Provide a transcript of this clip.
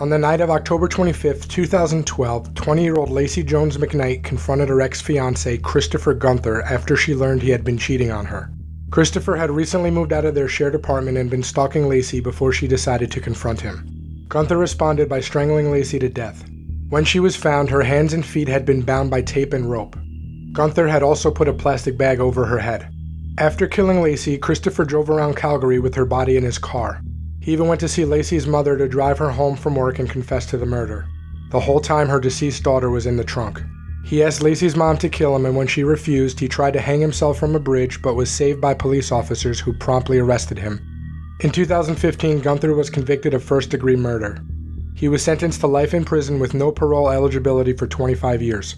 On the night of October 25, 2012, 20 year old Lacey Jones McKnight confronted her ex fiance, Kristopher Guenther, after she learned he had been cheating on her. Kristopher had recently moved out of their shared apartment and been stalking Lacey before she decided to confront him. Guenther responded by strangling Lacey to death. When she was found, her hands and feet had been bound by tape and rope. Guenther had also put a plastic bag over her head. After killing Lacey, Kristopher drove around Calgary with her body in his car. He even went to see Lacey's mother to drive her home from work and confess to the murder. The whole time her deceased daughter was in the trunk. He asked Lacey's mom to kill him, and when she refused, he tried to hang himself from a bridge but was saved by police officers who promptly arrested him. In 2015, Guenther was convicted of first degree murder. He was sentenced to life in prison with no parole eligibility for 25 years.